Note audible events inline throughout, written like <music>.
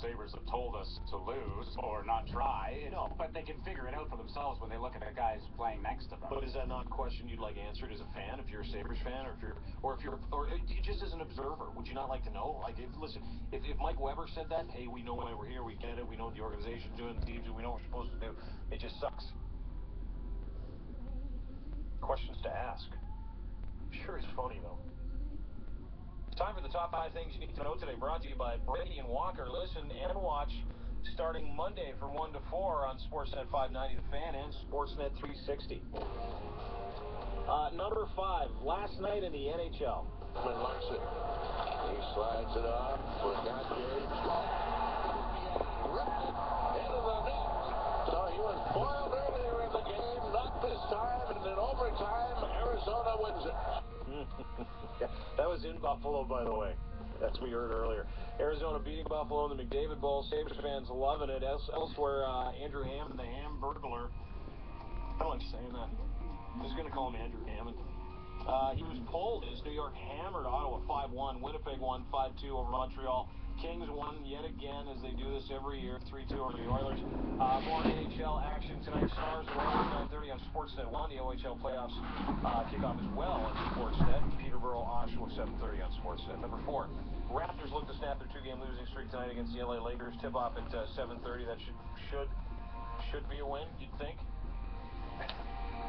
Sabres have told us to lose or not try. No, but they can figure it out for themselves when they look at the guys playing next to them. But is that not a question you'd like answered as a fan, if you're a Sabres fan, or if you're, or if you're, or just as an observer? Would you not like to know? Like, if, listen, if, if Mike Weber said that, hey, we know why we're here, we get it, we know what the organization's doing, the teams, doing, we know what we're supposed to do. It just sucks. Questions to ask. Sure is funny though. Time for the top five things you need to know today. Brought to you by Brady and Walker. Listen and watch starting Monday from 1 to 4 on Sportsnet 590 The Fan and Sportsnet 360. Uh, number five, last night in the NHL. He slides it off for. Ripped it into the net. So he was boiled earlier in the game, not this time, and in overtime, Arizona wins it. that was in Buffalo, by the way. That's what we heard earlier. Arizona beating Buffalo in the McDavid Bowl. Sabres fans loving it. Elsewhere, uh, Andrew Hammond, the Hamburglar. I don't like saying that. Just going to call him Andrew Hammond. Uh, he was pulled as New York hammered Ottawa 5-1. Winnipeg won 5-2 over Montreal. Kings won yet again, as they do this every year, 3-2 over the Oilers. Uh, more NHL action tonight. Stars are 9.30 on Sportsnet 1. The OHL playoffs uh, kick off as well on Sportsnet. Peterborough, 7.30 on Sportsnet. Number four, Raptors look to snap their two-game losing streak tonight against the LA Lakers. Tip-off at uh, 7.30. That should should should be a win, you'd think.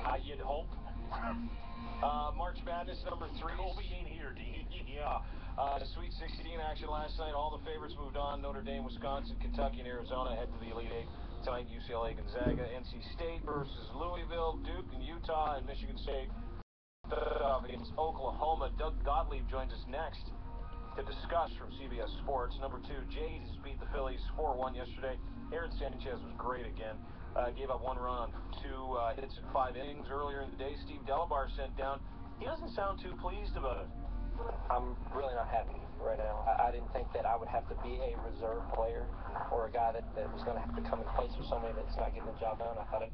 Uh, you'd hope. Uh, March Madness number three. Kobe ain't here, Dean. <laughs> yeah. Uh, Sweet 16 action last night. All the favorites moved on. Notre Dame, Wisconsin, Kentucky, and Arizona head to the Elite Eight. Tonight, UCLA, Gonzaga, NC State versus Louisville, Duke, and Utah, and Michigan State against Oklahoma. Doug Gottlieb joins us next to discuss from CBS Sports. Number two, Jays beat the Phillies 4-1 yesterday. Aaron Sanchez was great again. Uh, gave up one run on two uh, hits in five innings earlier in the day. Steve Delabar sent down. He doesn't sound too pleased about it. I'm really not happy right now. I, I didn't think that I would have to be a reserve player or a guy that, that was going to have to come in place for somebody that's not getting the job done. I thought it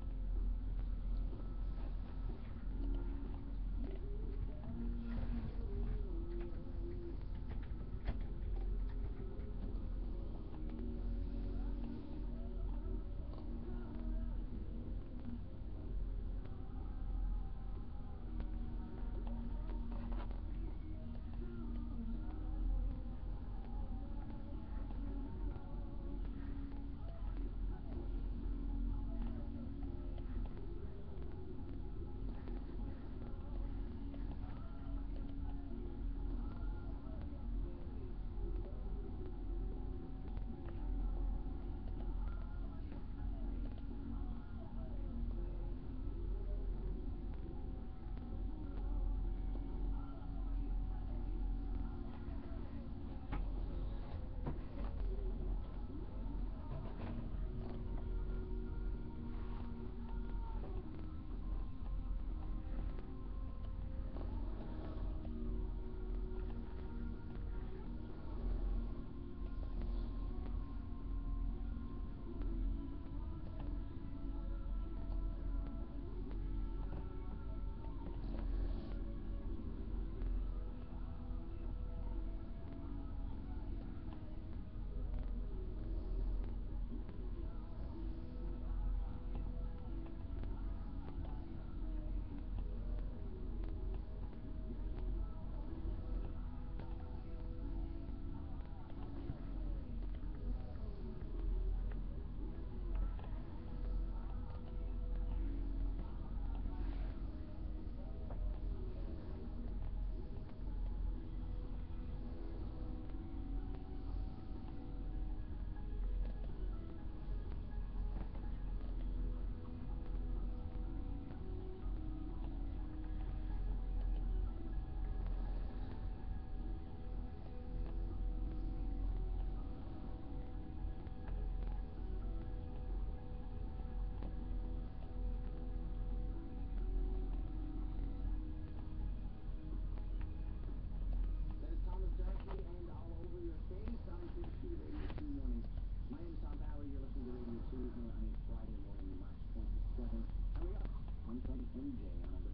Monday on